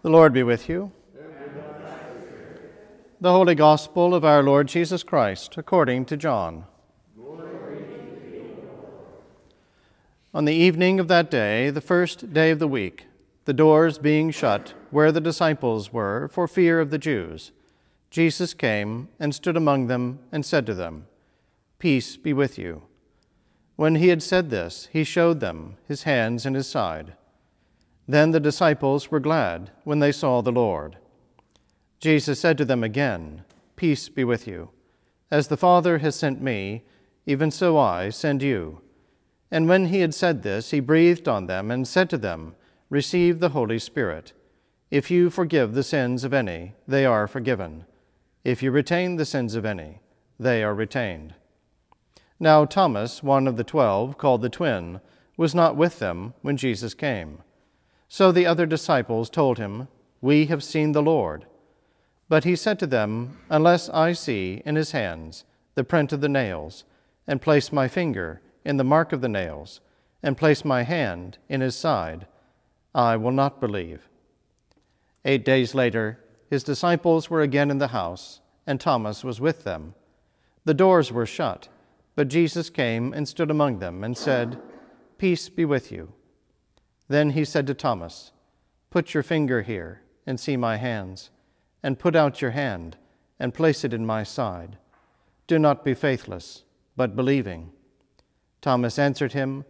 The Lord be with you. The Holy Gospel of our Lord Jesus Christ, according to John. On the evening of that day, the first day of the week, the doors being shut where the disciples were for fear of the Jews, Jesus came and stood among them and said to them, Peace be with you. When he had said this, he showed them his hands and his side. Then the disciples were glad when they saw the Lord. Jesus said to them again, Peace be with you. As the Father has sent me, even so I send you. And when he had said this, he breathed on them and said to them, Receive the Holy Spirit. If you forgive the sins of any, they are forgiven. If you retain the sins of any, they are retained. Now Thomas, one of the twelve, called the twin, was not with them when Jesus came. So the other disciples told him, We have seen the Lord. But he said to them, Unless I see in his hands the print of the nails, and place my finger in the mark of the nails, and place my hand in his side, I will not believe. Eight days later, his disciples were again in the house, and Thomas was with them. The doors were shut, but Jesus came and stood among them and said, Peace be with you. Then he said to Thomas, Put your finger here and see my hands, and put out your hand and place it in my side. Do not be faithless, but believing. Thomas answered him,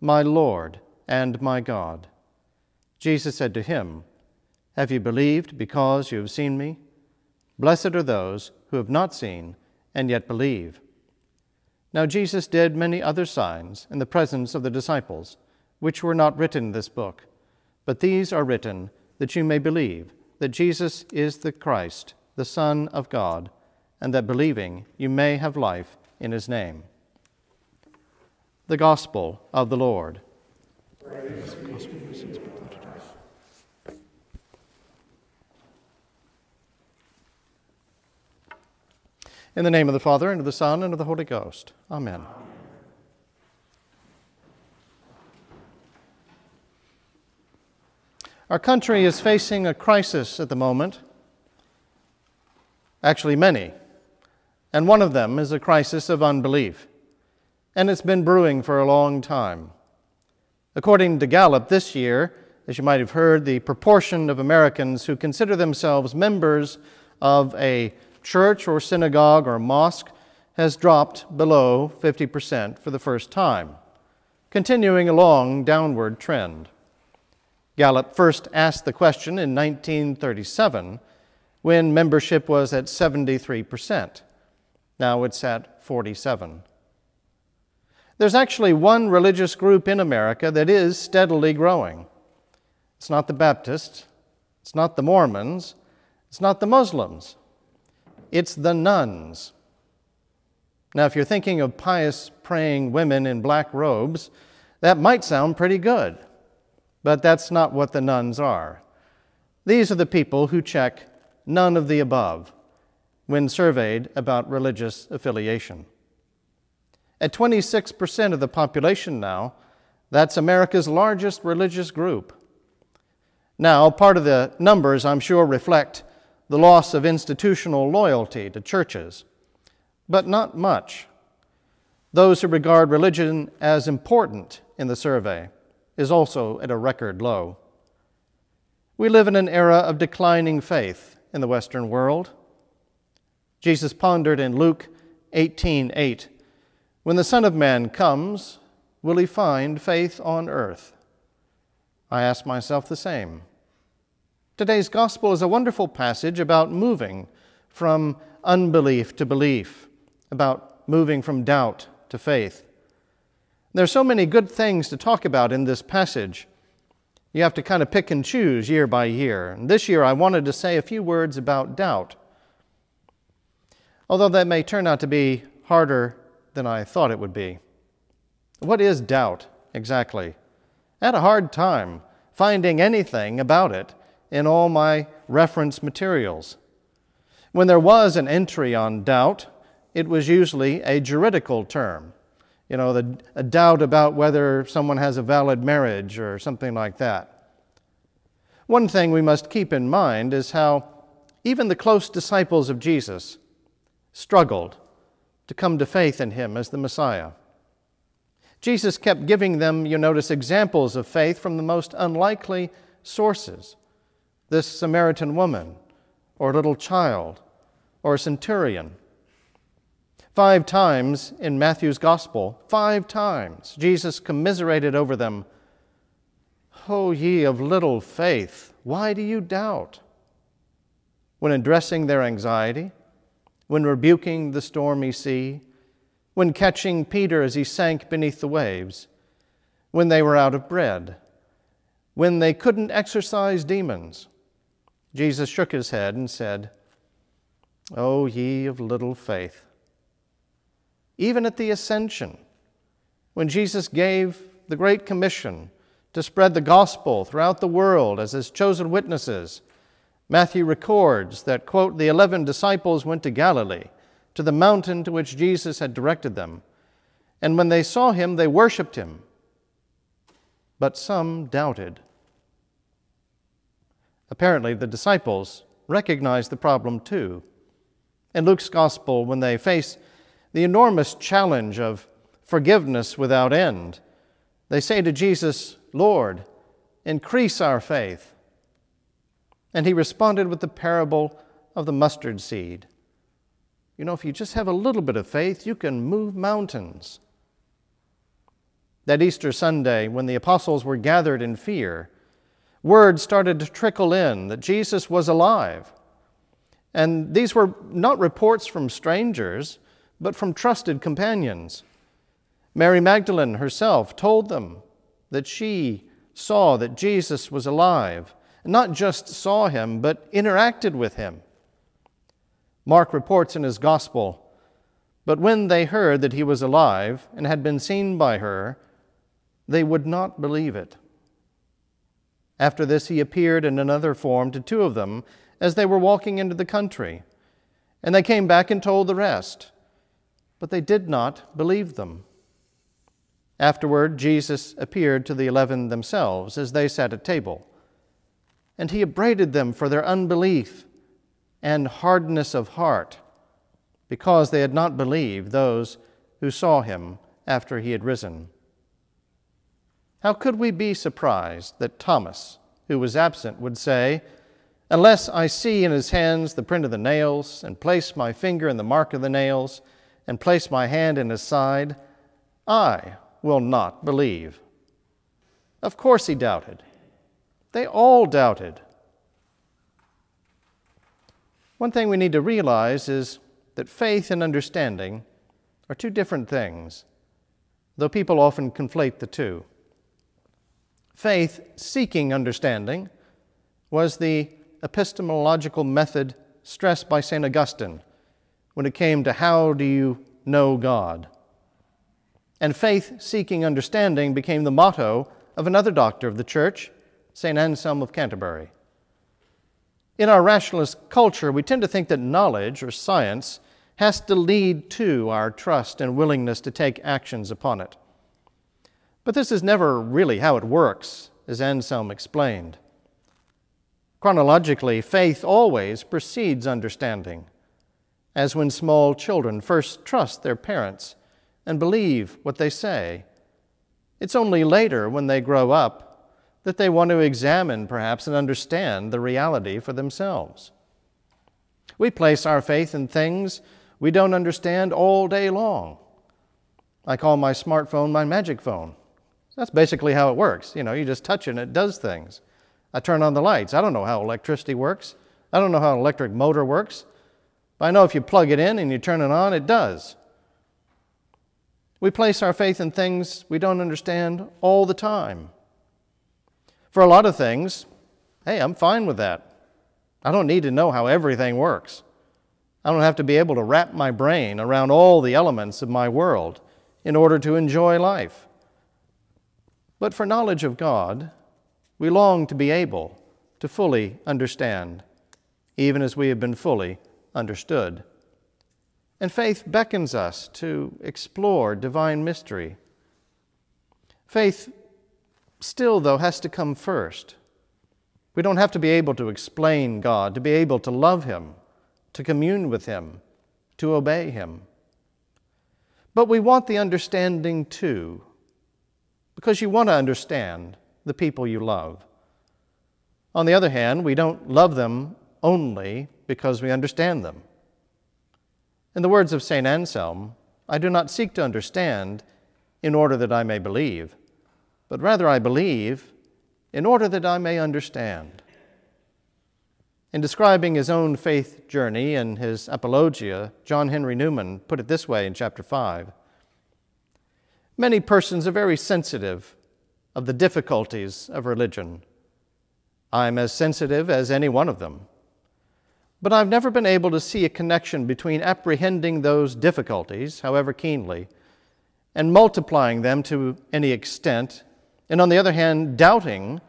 My Lord and my God. Jesus said to him, Have you believed because you have seen me? Blessed are those who have not seen and yet believe. Now Jesus did many other signs in the presence of the disciples which were not written in this book. But these are written that you may believe that Jesus is the Christ, the Son of God, and that believing you may have life in his name. The Gospel of the Lord. In the name of the Father, and of the Son, and of the Holy Ghost. Amen. Amen. Our country is facing a crisis at the moment, actually, many. And one of them is a crisis of unbelief. And it's been brewing for a long time. According to Gallup, this year, as you might have heard, the proportion of Americans who consider themselves members of a church or synagogue or mosque has dropped below 50% for the first time, continuing a long downward trend. Gallup first asked the question in 1937 when membership was at 73%. Now it's at 47. There's actually one religious group in America that is steadily growing. It's not the Baptists, it's not the Mormons, it's not the Muslims, it's the nones. Now, if you're thinking of pious praying women in black robes, that might sound pretty good. But that's not what the nones are. These are the people who check none of the above when surveyed about religious affiliation. At 26% of the population now, that's America's largest religious group. Now, part of the numbers, I'm sure, reflect the loss of institutional loyalty to churches, but not much. Those who regard religion as important in the survey is also at a record low. We live in an era of declining faith in the Western world. Jesus pondered in Luke 18:8, 8, "When the Son of Man comes, will he find faith on earth?" I ask myself the same. Today's gospel is a wonderful passage about moving from unbelief to belief, about moving from doubt to faith. There are so many good things to talk about in this passage. You have to kind of pick and choose year by year. And this year, I wanted to say a few words about doubt. Although that may turn out to be harder than I thought it would be. What is doubt exactly? I had a hard time finding anything about it in all my reference materials. When there was an entry on doubt, it was usually a juridical term you know, the, a doubt about whether someone has a valid marriage or something like that. One thing we must keep in mind is how even the close disciples of Jesus struggled to come to faith in him as the Messiah. Jesus kept giving them, you notice, examples of faith from the most unlikely sources. This Samaritan woman, or little child, or a centurion. Five times in Matthew's Gospel, five times, Jesus commiserated over them. O ye of little faith, why do you doubt? When addressing their anxiety, when rebuking the stormy sea, when catching Peter as he sank beneath the waves, when they were out of bread, when they couldn't exorcise demons, Jesus shook his head and said, O ye of little faith even at the ascension, when Jesus gave the Great Commission to spread the gospel throughout the world as his chosen witnesses, Matthew records that, quote, the eleven disciples went to Galilee, to the mountain to which Jesus had directed them. And when they saw him, they worshiped him. But some doubted. Apparently, the disciples recognized the problem too. In Luke's gospel, when they face the enormous challenge of forgiveness without end. They say to Jesus, Lord, increase our faith. And he responded with the parable of the mustard seed. You know, if you just have a little bit of faith, you can move mountains. That Easter Sunday, when the apostles were gathered in fear, word started to trickle in that Jesus was alive. And these were not reports from strangers, but from trusted companions. Mary Magdalene herself told them that she saw that Jesus was alive, and not just saw him, but interacted with him. Mark reports in his gospel, but when they heard that he was alive and had been seen by her, they would not believe it. After this, he appeared in another form to two of them as they were walking into the country, and they came back and told the rest but they did not believe them. Afterward, Jesus appeared to the eleven themselves as they sat at table, and he upbraided them for their unbelief and hardness of heart, because they had not believed those who saw him after he had risen. How could we be surprised that Thomas, who was absent, would say, Unless I see in his hands the print of the nails, and place my finger in the mark of the nails, and place my hand in his side, I will not believe. Of course he doubted. They all doubted. One thing we need to realize is that faith and understanding are two different things, though people often conflate the two. Faith seeking understanding was the epistemological method stressed by St. Augustine when it came to how do you know God. And faith seeking understanding became the motto of another doctor of the church, St. Anselm of Canterbury. In our rationalist culture, we tend to think that knowledge or science has to lead to our trust and willingness to take actions upon it. But this is never really how it works, as Anselm explained. Chronologically, faith always precedes understanding as when small children first trust their parents and believe what they say. It's only later, when they grow up, that they want to examine, perhaps, and understand the reality for themselves. We place our faith in things we don't understand all day long. I call my smartphone my magic phone. That's basically how it works. You know, you just touch it and it does things. I turn on the lights. I don't know how electricity works. I don't know how an electric motor works. But I know if you plug it in and you turn it on, it does. We place our faith in things we don't understand all the time. For a lot of things, hey, I'm fine with that. I don't need to know how everything works. I don't have to be able to wrap my brain around all the elements of my world in order to enjoy life. But for knowledge of God, we long to be able to fully understand, even as we have been fully understood. And faith beckons us to explore divine mystery. Faith still, though, has to come first. We don't have to be able to explain God, to be able to love Him, to commune with Him, to obey Him. But we want the understanding too, because you want to understand the people you love. On the other hand, we don't love them only because we understand them. In the words of St. Anselm, I do not seek to understand in order that I may believe, but rather I believe in order that I may understand. In describing his own faith journey in his Apologia, John Henry Newman put it this way in chapter 5 Many persons are very sensitive of the difficulties of religion. I'm as sensitive as any one of them. But I've never been able to see a connection between apprehending those difficulties, however keenly, and multiplying them to any extent, and on the other hand, doubting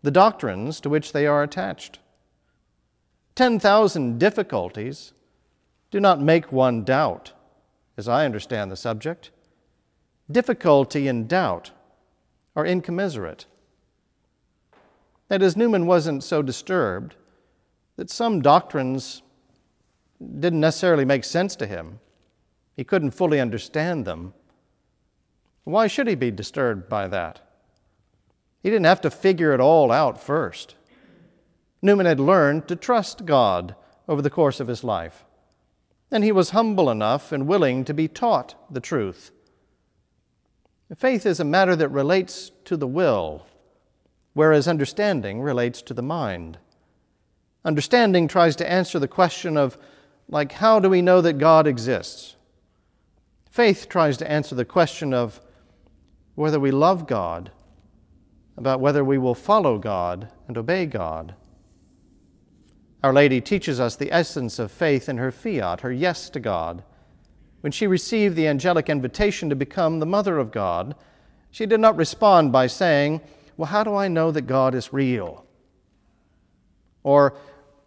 the doctrines to which they are attached. 10,000 difficulties do not make one doubt, as I understand the subject. Difficulty and doubt are incommensurate. That is, Newman wasn't so disturbed that some doctrines didn't necessarily make sense to him. He couldn't fully understand them. Why should he be disturbed by that? He didn't have to figure it all out first. Newman had learned to trust God over the course of his life, and he was humble enough and willing to be taught the truth. Faith is a matter that relates to the will, whereas understanding relates to the mind. Understanding tries to answer the question of, like, how do we know that God exists? Faith tries to answer the question of whether we love God, about whether we will follow God and obey God. Our Lady teaches us the essence of faith in her fiat, her yes to God. When she received the angelic invitation to become the Mother of God, she did not respond by saying, Well, how do I know that God is real? Or,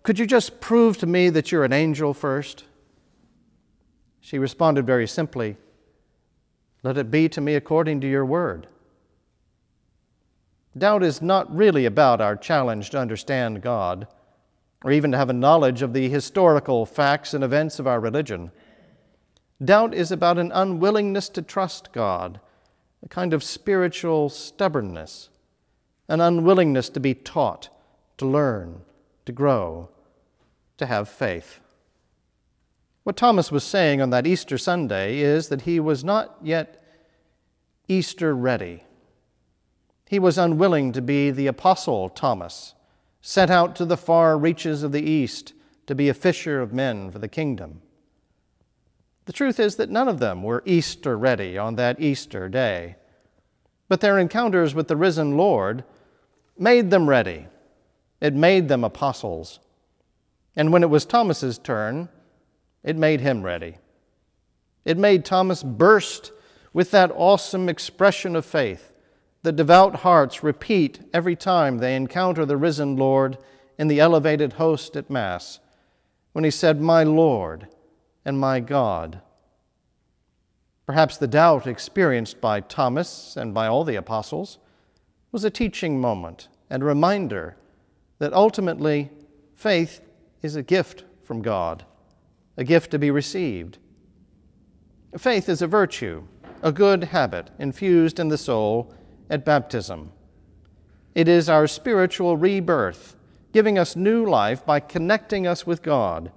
could you just prove to me that you're an angel first? She responded very simply, Let it be to me according to your word. Doubt is not really about our challenge to understand God, or even to have a knowledge of the historical facts and events of our religion. Doubt is about an unwillingness to trust God, a kind of spiritual stubbornness, an unwillingness to be taught, to learn, to grow to have faith. What Thomas was saying on that Easter Sunday is that he was not yet Easter ready. He was unwilling to be the Apostle Thomas, sent out to the far reaches of the East to be a fisher of men for the kingdom. The truth is that none of them were Easter ready on that Easter day, but their encounters with the risen Lord made them ready. It made them apostles. And when it was Thomas's turn, it made him ready. It made Thomas burst with that awesome expression of faith that devout hearts repeat every time they encounter the risen Lord in the elevated host at Mass, when he said, My Lord and my God. Perhaps the doubt experienced by Thomas and by all the apostles was a teaching moment and reminder that ultimately faith is a gift from God, a gift to be received. Faith is a virtue, a good habit infused in the soul at baptism. It is our spiritual rebirth, giving us new life by connecting us with God.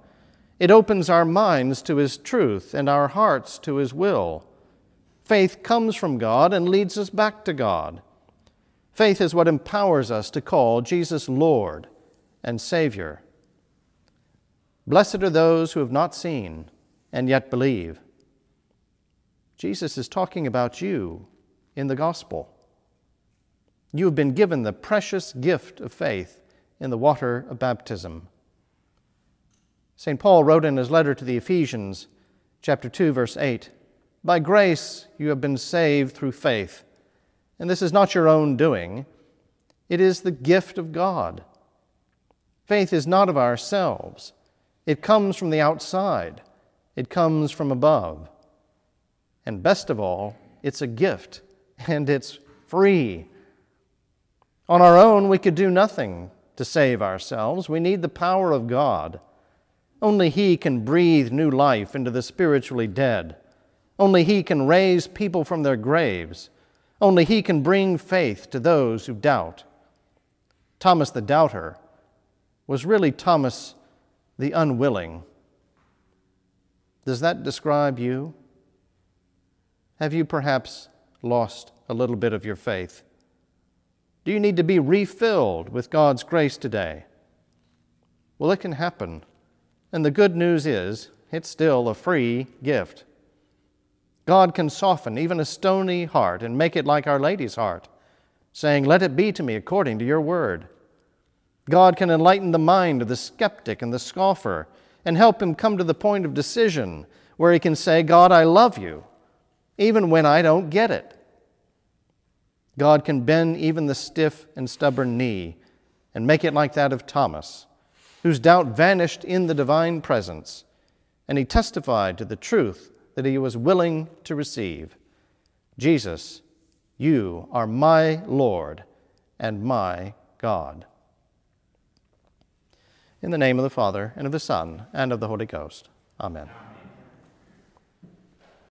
It opens our minds to His truth and our hearts to His will. Faith comes from God and leads us back to God. Faith is what empowers us to call Jesus Lord and Savior. Blessed are those who have not seen and yet believe. Jesus is talking about you in the gospel. You have been given the precious gift of faith in the water of baptism. St. Paul wrote in his letter to the Ephesians, chapter 2, verse 8, By grace you have been saved through faith, and this is not your own doing, it is the gift of God. Faith is not of ourselves. It comes from the outside, it comes from above. And best of all, it's a gift and it's free. On our own, we could do nothing to save ourselves. We need the power of God. Only He can breathe new life into the spiritually dead. Only He can raise people from their graves. Only He can bring faith to those who doubt. Thomas the doubter was really Thomas the unwilling. Does that describe you? Have you perhaps lost a little bit of your faith? Do you need to be refilled with God's grace today? Well, it can happen. And the good news is, it's still a free gift. God can soften even a stony heart and make it like Our Lady's heart, saying, Let it be to me according to your word. God can enlighten the mind of the skeptic and the scoffer and help him come to the point of decision where he can say, God, I love you, even when I don't get it. God can bend even the stiff and stubborn knee and make it like that of Thomas, whose doubt vanished in the divine presence, and he testified to the truth that he was willing to receive. Jesus, you are my Lord and my God. In the name of the Father, and of the Son, and of the Holy Ghost. Amen.